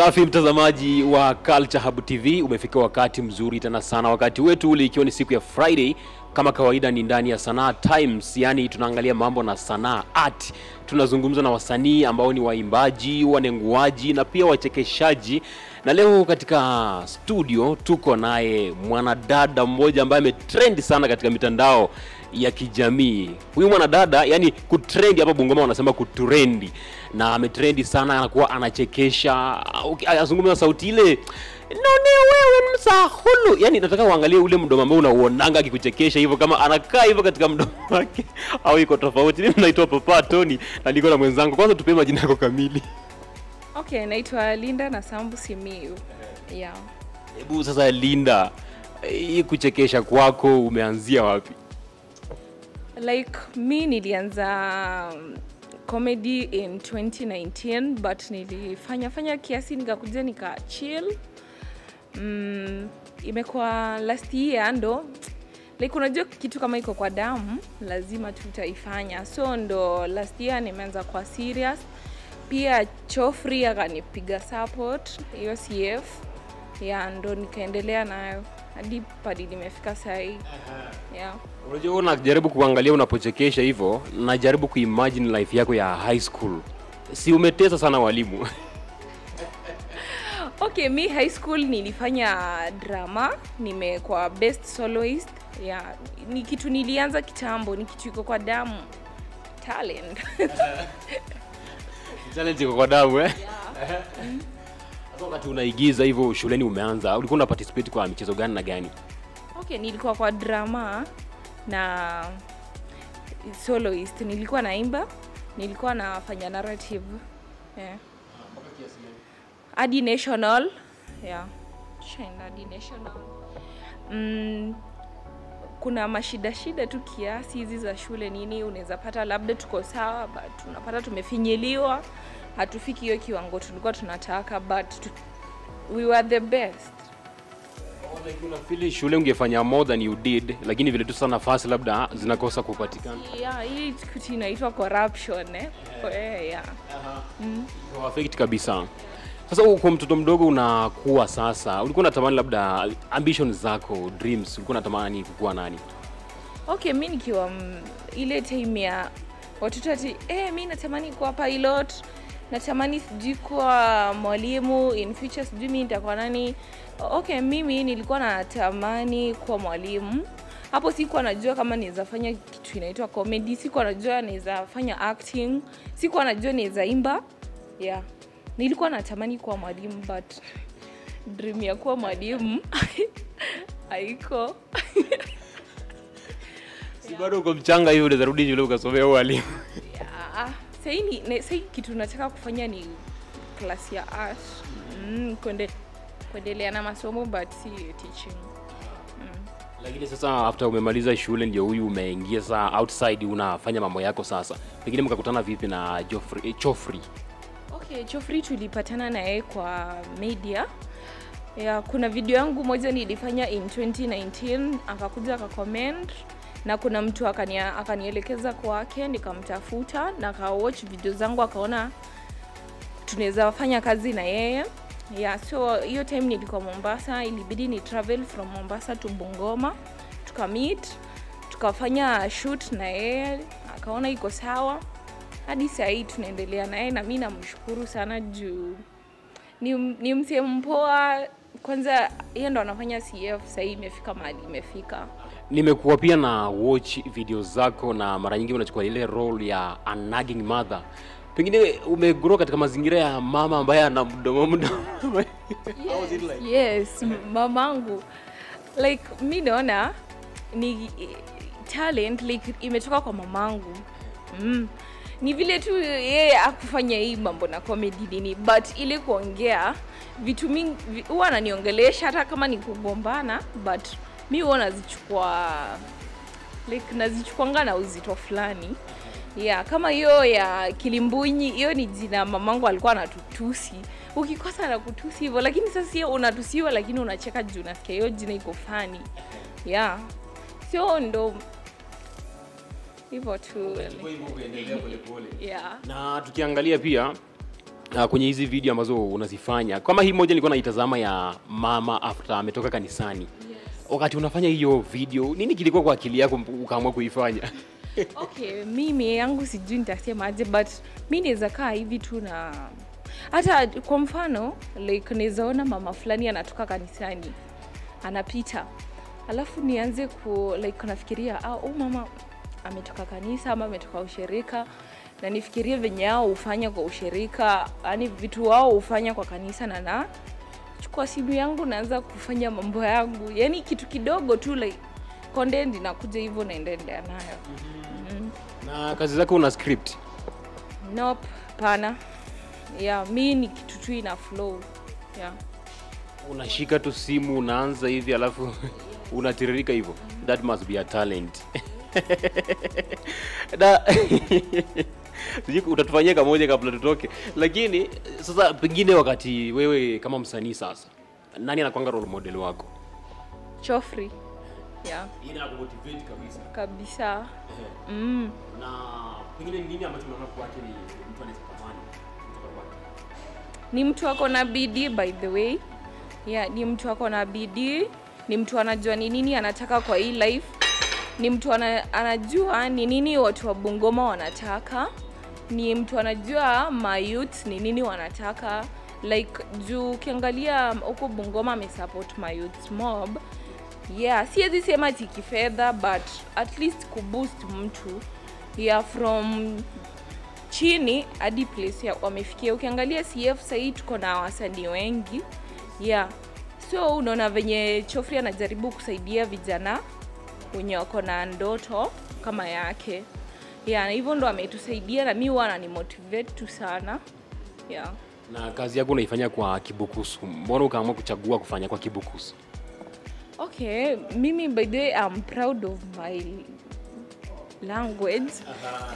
Safi mtazamaji wa Culture Hub TV, umefika wakati mzuri tena sana, wakati wetu ule ikiwa ni siku ya Friday. Kama kawaida ni ndani ya Sanaa Times, yani tunaangalia mambo na sanaa art. Tunazungumza na wasanii ambao ni waimbaji, wanenguaji na pia wachekeshaji, na leo katika studio tuko naye mwanadada mmoja ambaye ametrend sana katika mitandao ya kijamii. Huyu mwanadada yani kutrendi hapa Bungoma wanasema kutrendi, na ametrendi sana, anakuwa anachekesha, azungumza sauti ile none wewe msahulu. Yani nataka uangalie ule mdomo ambao unauonanga akikuchekesha hivyo, kama anakaa hivyo katika mdomo wake au iko tofauti. Mimi naitwa Papa Tony na niko na mwenzangu. Kwanza tupee majina yako kamili. Okay, naitwa Linda na Sambu Simiu. Yeah. Hebu sasa, Linda, hii kuchekesha kwako umeanzia wapi? Like mi nilianza um, comedy in 2019 but nilifanya fanya kiasi nikakuja nika chill. Mm, imekuwa last year ndo. Like unajua kitu kama iko kwa damu lazima tutaifanya so ndo last year nimeanza kwa serious. Pia chofri akanipiga support hiyo cf ya ndo nikaendelea nayo hadi padi nimefika sahii yeah. Unajua, unajaribu kuangalia unapochekesha hivyo, najaribu kuimagine life yako ya high school. Si umetesa sana walimu? okay mi high school nilifanya drama nimekuwa best soloist yeah. ni kitu nilianza kitambo ni kitu iko kwa damu talent Talent iko kwa damu eh? Sasa wakati unaigiza hivyo shuleni umeanza, ulikuwa una participate kwa michezo gani na gani? okay nilikuwa kwa drama na soloist nilikuwa naimba nilikuwa nafanya narrative yeah. hadi national yeah. Tushaenda hadi national mm, kuna mashida shida tu kiasi hizi za shule nini unaweza pata labda tuko sawa but unapata tumefinyiliwa hatufiki hiyo kiwango tulikuwa tunataka but tu, we were the best Like unafeel shule ungefanya more than you did, lakini vile tu sana nafasi labda zinakosa kupatikana. yeah, hii kitu inaitwa corruption eh? yeah. yeah. yeah. Uh Iko affect kabisa. Sasa uko mtoto mdogo unakuwa sasa, ulikuwa unatamani labda ambitions zako, dreams, ulikuwa unatamani kukuwa nani? okay mi nikiwa mm, ile time ya watoto ati eh, mi natamani kuwa pilot natamani sijui kuwa mwalimu in future sijui mi nitakuwa nani. Okay mimi nilikuwa natamani kuwa mwalimu. Hapo sikuwa najua kama naweza fanya kitu inaitwa comedy sikuwa najua naweza fanya acting sikuwa najua naweza imba. Yeah. Nilikuwa natamani kuwa mwalimu but dream ya kuwa mwalimu haiko. Si bado uko mchanga hivi, unaweza rudi shule ukasomea ualimu. Ah, sahii kitu nataka kufanya ni klasi ya art. Mm, kuende, kuendelea na masomo but si teaching. Lakini sasa after umemaliza shule ndio huyu umeingia sasa outside unafanya mambo yako sasa. Pengine mkakutana vipi na Joffrey, eh, Chofri? okay chofri tulipatana naye kwa media. Ya kuna video yangu moja nilifanya in 2019 akakuja akacomment na kuna mtu akania, akanielekeza kwake nikamtafuta na akawatch video zangu akaona tunaweza fanya kazi na yeye. Yeah, so hiyo time nilikuwa mombasa ilibidi ni travel from mombasa to bungoma tukamit tukafanya shoot na yeye akaona iko sawa. Hadi sahii tunaendelea naye na mi namshukuru sana juu. Ni, ni msee mpoa kwanza yeye ndo anafanya cf sahii imefika mahali imefika Nimekuwa pia na watch video zako na mara nyingi unachukua ile role ya a nagging mother. Pengine umegrow katika mazingira ya mama ambaye ana mdomo mdomo. yes, was like? yes mamangu like mi naona ni talent like imetoka kwa mamangu mm. ni vile tu yeye akufanya hii mambo na comedy nini but ile kuongea vitu mingi huwa ananiongelesha hata kama ni kugombana but mi huwa nazichukua like nazichukwanga na uzito fulani. Yeah, kama hiyo ya kilimbunyi hiyo ni jina mamangu alikuwa anatutusi. Ukikosa na kutusi hivyo lakini sasa hiyo unatusiwa lakini unacheka juu nasikia hiyo jina iko fani yeah. Sio ndo hivyo tu. Yeah. Na tukiangalia pia uh, kwenye hizi video ambazo unazifanya kama hii moja nilikuwa naitazama ya mama after ametoka kanisani. Yes. wakati unafanya hiyo video nini kilikuwa kwa akili yako ukaamua kuifanya? Okay mimi yangu sijui nitasemaje but mi naweza kaa hivi tu na hata kwa mfano like nawezaona mama fulani anatoka kanisani anapita. Alafu nianze ku like nafikiria ah, oh, mama ametoka kanisa ama ametoka ushirika na nifikirie venye hao hufanya kwa ushirika yani vitu wao hufanya kwa kanisa na na chukua simu yangu naanza kufanya mambo yangu yani kitu kidogo tu like content inakuja hivyo naendelea nayo mm -hmm. mm. na kazi zako una script Nope, pana. Yeah, mi ni kitu tu ina flow. Yeah. unashika tu simu unaanza hivi alafu unatiririka hivyo that must be a talent sijui utatufanyia kamoja kabla tutoke lakini sasa pengine wakati wewe kama msanii sasa nani anakwanga role model wako Chofri. Yeah, inakumotivate kabisa kabisa. Mm. na pengine nini ambacho unaona kwake ni mtu anaweza tamani kutoka Ni mtu ako na bidii by the way. Yeah, ni mtu ako na bidii, ni mtu anajua ni nini anataka kwa hii life. Ni mtu anajua ni nini watu wa Bungoma wanataka. Ni mtu anajua mayouth ni nini wanataka. Like juu ukiangalia huko Bungoma amesupport mayouth mob. Yeah, siwezi sema tikifedha but at least kuboost mtu yeah, from chini hadi place ya wamefikia. Ukiangalia CF sahii tuko na wasanii wengi yeah, so unaona venye Chofri anajaribu kusaidia vijana wenye wako na ndoto kama yake yeah, na hivyo ndo ametusaidia na mi huwa ananimotivate tu sana yeah. na kazi yako unaifanya kwa kibukusu mbona ukaamua kuchagua kufanya kwa kibukusu Okay, mimi by the way I'm proud of my language.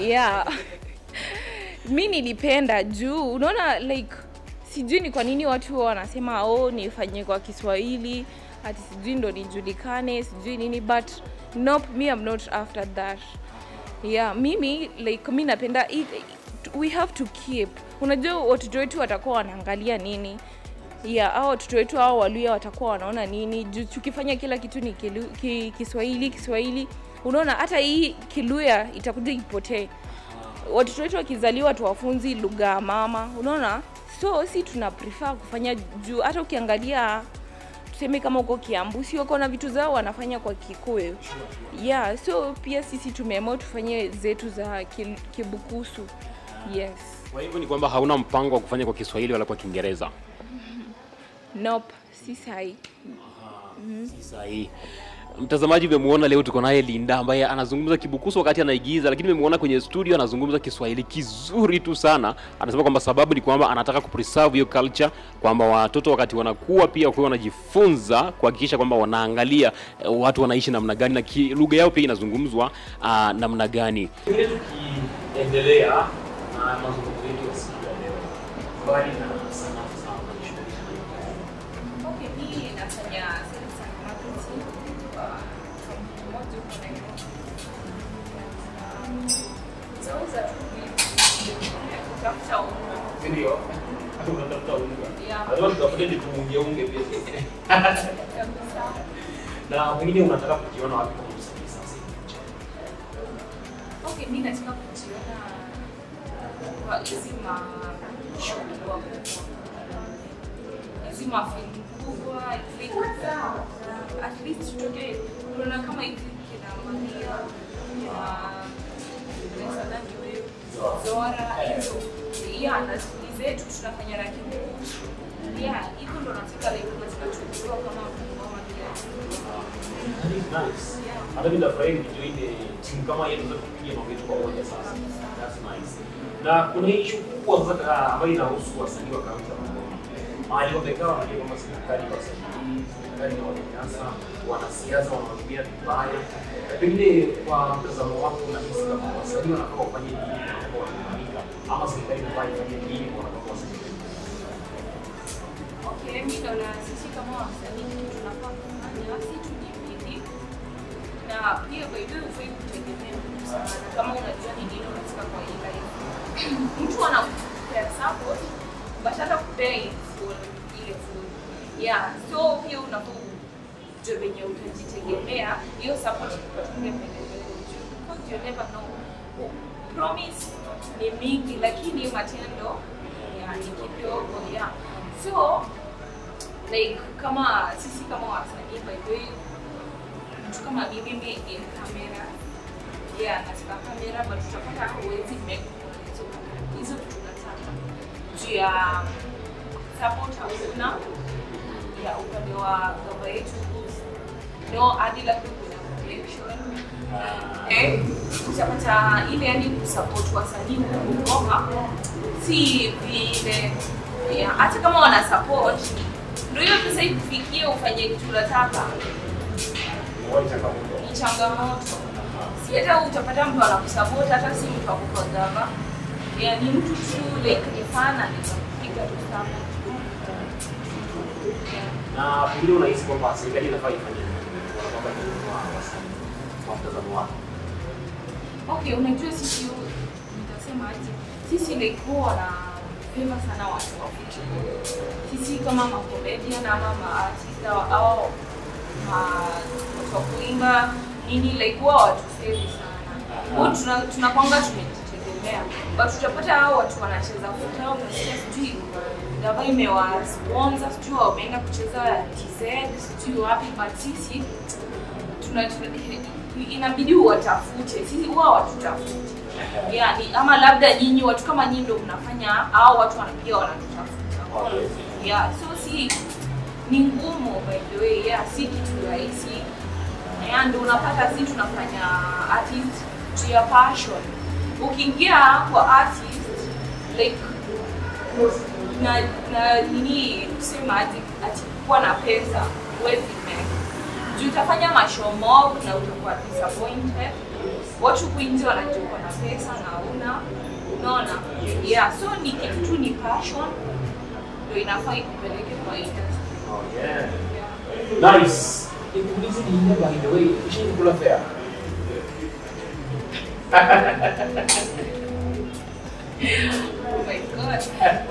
Yeah. mi nilipenda juu unaona like sijui ni kwa nini watu wanasema oh nifanye kwa Kiswahili ati sijui ndo nijulikane sijui nini but nope, me I'm not after that. Yeah, mimi like mi napenda we have to keep. Unajua watoto wetu watakuwa wanaangalia nini? ya au watoto wetu hao waluya watakuwa wanaona nini? Tukifanya kila kitu ni kilu, ki, kiswahili kiswahili. Unaona hata hii kiluya itakuja ipotee. Watoto wetu wakizaliwa tuwafunzi lugha ya mama. Unaona? So si tuna prefer kufanya juu hata ukiangalia tuseme kama uko kiambu si wako na vitu zao wanafanya kwa kikuyu yeah so pia sisi tumeamua tufanye zetu za kibukusu yes kwa hivyo ni kwamba hauna mpango wa kufanya kwa kiswahili wala kwa kiingereza nope si sahihi. Mm -hmm. Si sahihi. Mtazamaji, umemuona leo tuko naye Linda ambaye anazungumza Kibukusu wakati anaigiza, lakini umemuona kwenye studio anazungumza Kiswahili kizuri tu sana. Anasema kwamba sababu ni kwamba anataka kupreserve hiyo culture, kwamba watoto wakati wanakuwa pia wakiwa wanajifunza kuhakikisha kwamba wanaangalia uh, watu wanaishi namna gani na lugha yao pia inazungumzwa uh, namna gani. Tukiendelea na mazungumzo yetu ya siku ya leo, na kutafuta unga. Ndio. Unatafuta unga. Yeah. Lazima tutafute tuunge unge pia sisi. Kabisa. Na pengine unataka kujiona wapi kama msanii sasa? Okay, mimi nataka kujiona kwa hizi ma show kubwa. Hizi mafilmu kubwa, at least tutoke unaona kama hivi kina Maria Sadaki Zora hizo yeah, na shughuli zetu tunafanya na kibukusu yeah, hivyo ndo nataka like tukiwa kama ngoma. Hata mimi nafurahi timu kama hiyo tunaweza kupiga mambo yetu pamoja sasa. That's nice. Na kuna issue kubwa sasa ambayo inahusu wasanii wa kaunti ya Bungoma. Mahali wamekaa wanajua kwamba serikali kwa wasanii, serikali na wanasiasa, wanasiasa wanawatumia vibaya. Pengine kwa mtazamo wako unahisi kama wasanii wanafaa wafanye nini wanapokuwa wanatumika ama serikali inafaa ifanye nini wanapokuwa wasanii? Okay, mi naona sisi kama wasanii tunafaa kufanya si tujibidi na pia by the way ufai kutegemea mtu kama unajua ni nini unataka kwa hii life mtu anakupea support but hata kupea full ile full yeah so pia unafaa ujue venye utajitegemea hiyo support ikupatie maendeleo juu because you never know promise ni mingi lakini matendo ya ni kidogo yeah. So like kama sisi kama wasanii by the way mtu kama mimi mi in camera yeah katika kamera but utapata huwezi make hizo hizo vitu nataka juu ya support hauna ya upande wa gava yetu no hadi collection eh utapata ile yani kusupport wasanii huku si vile hata kama wana support ndio hiyo pesa ikufikie ufanye kitu unataka. Ni changamoto. Si hata utapata mtu anakusupport hata si mtu akukagava yeah, ni mtu tu like ni tu sana. Na pengine unahisi kwamba serikali inafaa ifanye kwamba kwa mtazamo wako? Okay, unajua sisi nitasema aje, sisi like huwa na favor sana watu wa future. Sisi kama makomedian ama maartist au- au ma- watu wa kuimba nini like huwa watu savi sana. Tuna tunakwanga tumejitegemea. But utapata hao watu wanacheza futa unasikia sijui gava imewa sponsor sijui wameenda kucheza TZ sijui wapi but sisi inabidi uwatafute. Sisi huwa watutafute yani ama labda nyinyi watu kama nyinyi ndio mnafanya au watu wanapiga wanatutafuta. Okay. yeah so si ni ngumu by the way. Yeah si kitu rahisi. Yeah, ndio unapata si tunafanya artist to your passion. Ukiingia kwa artist like na na nini tusema ati ati kuwa na pesa huwezi make juu utafanya mashomo na utakuwa disappointed watu kuinzi wanajua uko na pesa na una unaona yeah so ni kitu tu ni passion ndio inafaa ikupeleke kwa industry Oh, yeah. yeah. Nice. Nikuulize nyingine by the way, ushini kula fare? oh my god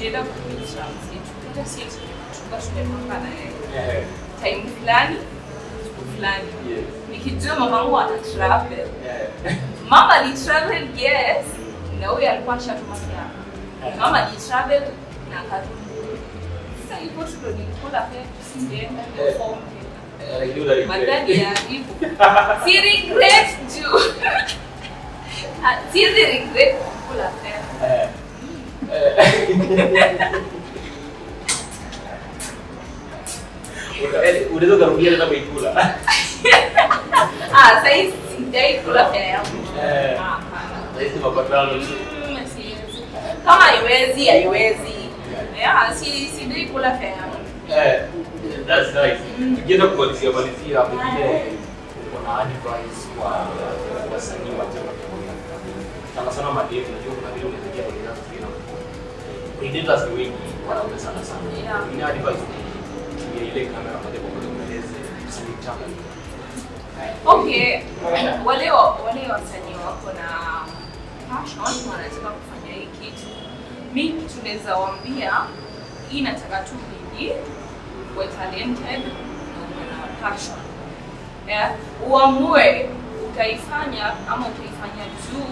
tunaenda kupicha msitu hata si tulikuwa tumepanga na yeye time fulani siku fulani nikijua mamangu ana travel mama ali travel yes. Na huyo alikuwa ashatuma kiasi mama ali travel na akarudi sasa hivyo tu ndo nilikula fare tusingeenda ndio form madadi ya hivyo si regret juu Ah, siwezi regret kula fare Eh. Eh. Una- eh, unaweza ukarudia tena kuikula. ah sasa sijai kula fare yangu Eh. Rahisi mapatano tu. Mm, kama haiwezi haiwezi yeah, si sidai kula fea yangu Eh, that's nice. Tukienda kumalizia malizia pengine uko advice kwa wasanii wa chama. Sana sana mademu, najua kuna vile unaingia kwenye predators ni wengi wanaume sana sana. Pengine advice tumia ile kamera moja kwa moja ueleze msanii mchanga. okay wale wa- wale wasanii wako na passion wanataka kufanya hii kitu mi tunaweza wambia hii nataka tu bidii uwe talented na uwe na passion yeah. uamue utaifanya ama utaifanya juu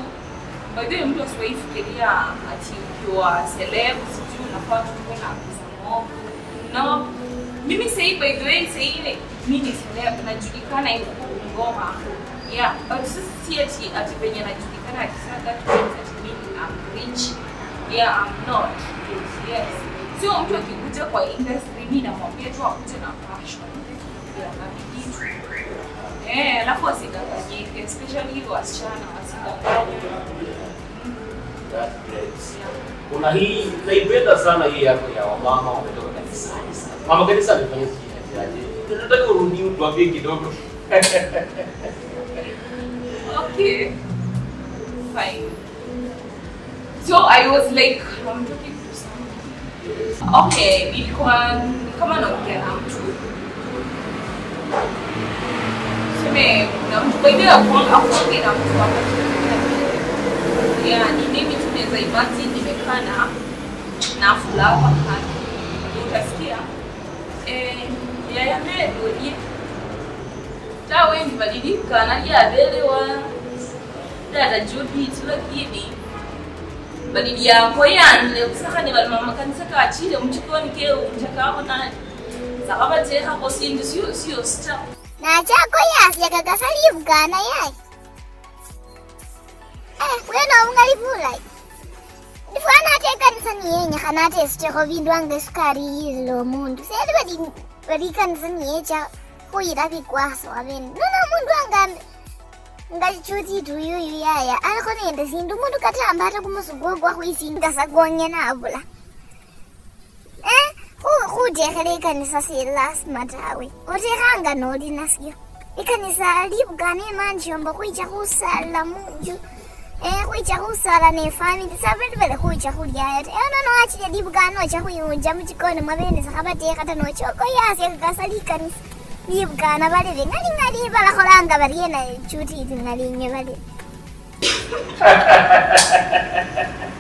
by the way mtu asiwaifikiria ati ukiwa celeb sijui unafaa tutuwe na pesa mob no mimi sahi by the way sahi ile mimi celeb najulikana hivo ngoma. Yeah but si ati ati venye najulikana akisaga ati mimi I'm rich. Yeah I'm not yes. Sio mtu akikuja kwa industry mimi namwambia tu akuje na passion yeah, na Eh, alafu wasidanganyike especially wasichana wasidanganyike. Great. Kuna hii naipenda sana hii yako ya wamama wametoka kanisani sana. Mama kanisa amefanya sijui. Nataka urudi utuambie kidogo. okay fine so i was like i'm talking to someone okay nilikuwa kama naongea na mtu Sema na mtu kwa hivyo akuonge na mtu wakati ya ni mimi tunaweza imagine nimekaa na na fulawa kando utasikia eh ta wengi badilika nalyabelewa dada judith lakini badili yako yandile kusakane bali mamakanisa kachile mchikoni ke mchakabona sakabatekhako sindu siyo sita nachako yasya kakasaliivukana yayi eh wena ungalivulai ndifana ate ekanisa niyenyakhana ate esitekho bindu anga seli bali bali ikanisa niyecha khuyila bikwaso wabene nono yaya alikho nende sindu mundu kathamba ata kumusuku kwakhwisindu kasakonye navula khutekhela ikanisa silasima tawe otekhanga noli nasyo ikanisa libukana emanjombo khwicha khusala munju eh khwicha khusala nefamili sabandu bali khucha khulyayo ta eyo nono wachile libukana nocha khwiwunja muchikoni mwabene sakhabatekha ta nochoko yasya kakasa likanisa livukana balebe ngali ngali balakholanga baryena chutiti ngalinywe balebe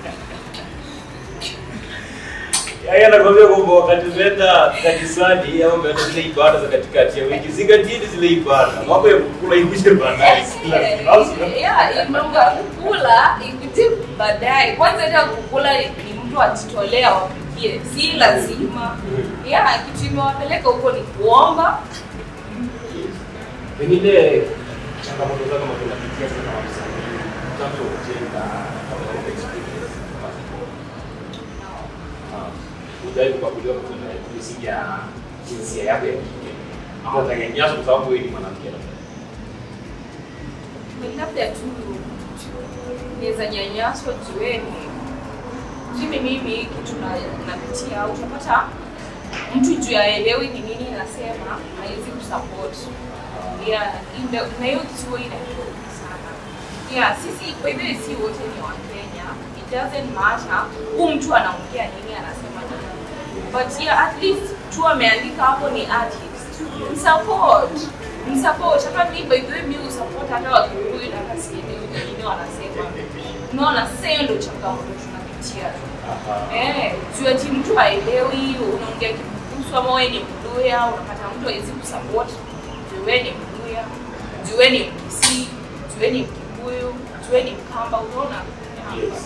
Yeye anakwambia kwamba wakati umeenda kanisani au umeenda zile ibada za katikati ya wiki, zingatieni zile ibada. Mambo ya kukula ikuje baadaye. Yeah, mambo ya kukula ikuje baadaye. Kwanza hata kukula ni mtu ajitolea wapikie, si lazima. Yeah, kitu imewapeleka huko ni kuomba. Pengine changamoto zako kama tunapitia sana kama msanii, kama ujenga kama una experience kama hiyo. Ah, Hujai kutokana na misingi ya jinsia yako ya kike. Ama utanyanyaswa kwa sababu wewe ni mwanamke? Labda. tu niweza nyanyaswa jueni mimi mimi kitu na- napitia utapata mtu juu aelewi ni nini nasema hawezi kusupport. Na hiyo kituo inaniuma sana. Sisi kwa hivyo si wote ni wa Kenya it doesn't matter huu mtu anaongea nini anasema but yeah, at least tu ameandika hapo ni artist. Msupport. Msupport. Hata mimi by the way mimi usupport hata wakikuyu na hata sielewi wengine wanasema. Unaona sasa ndio changamoto tunapitia. Tu Eh, juu ati mtu haelewi, unaongea kibukusu ama wewe ni Mluya, unapata mtu hawezi kusupport. Juu wewe ni Mluya, juu wewe ni Mkisii, juu wewe ni Mkikuyu, juu wewe ni Mkamba, unaona? Yes.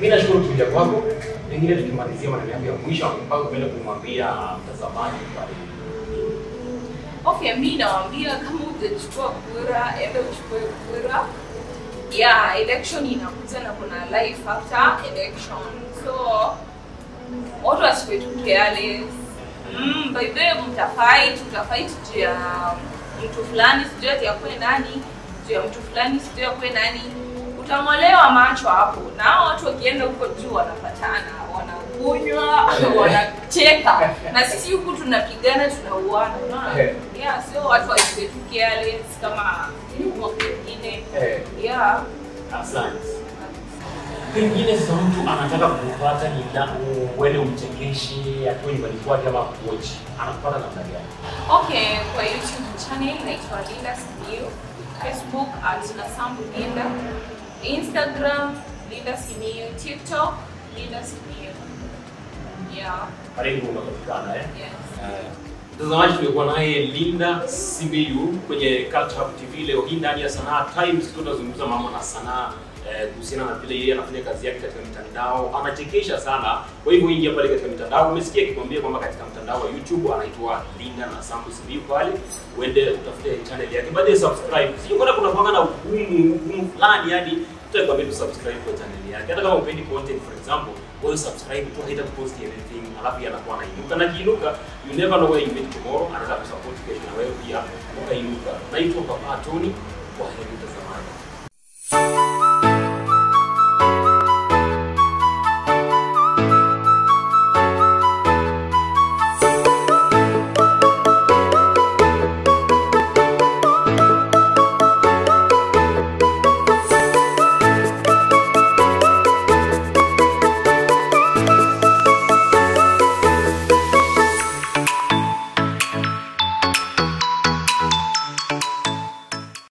Mimi nashukuru kuja kwako. Pengine tukimalizia maneno yangu ya mwisho mpango kwenda kumwambia mtazamaji pale. Okay, mimi nawaambia kama utachukua kura, ende uchukue kura. Yeah, election inakuja na kuna life after election. So watu wasikuwe careless. Mm, by the way mtafight, mtafight juu ya mtu fulani, sijui ati akue nani, juu ya mtu fulani, sijui akue nani. Utang'olewa macho hapo, na hao watu wakienda huko juu wanapatana, wanakunywa, wanacheka, na sisi huku tunapigana, tunauana, unaona? yeah. Yeah, sio watu wasikuwe tu careless kama wengine Yeah. asante. Pengine sasa mtu anataka kupata nida uende umchekeshi akiwa nyumbani kwake ama kuochi anakupata namna gani? Okay, kwa YouTube channel inaitwa Linda Simiyu, Facebook at Nasambu Linda, Instagram Linda Simiyu, TikTok Linda Simiyu. Yeah, Karibu unapatikana eh? yes. Mtazamaji, tulikuwa naye Linda Simiyu kwenye Culture Hub TV leo hii ndani ya Sanaa Times, tukiwa tunazungumza mambo na sanaa eh, kuhusiana na vile yeye anafanya kazi yake katika mitandao. Anachekesha sana, kwa hivyo ingia pale katika mitandao. Umesikia akikwambia kwamba katika mtandao wa YouTube anaitwa Linda na Sambu Simiyu pale, uende utafute channel yake, baadaye subscribe. Sio kuna kuna na ugumu ugumu fulani, yani tutakwambia tu subscribe kwa channel yake, hata kama upendi content for example wewe subscribe tu haita post anything alafu yanakuwa anainuka na kiinuka you never know where you meet tomorrow anaweza kusupport kesho na wewe pia. Ukainuka naitwa papa Tony. Kwa heri mtazamaji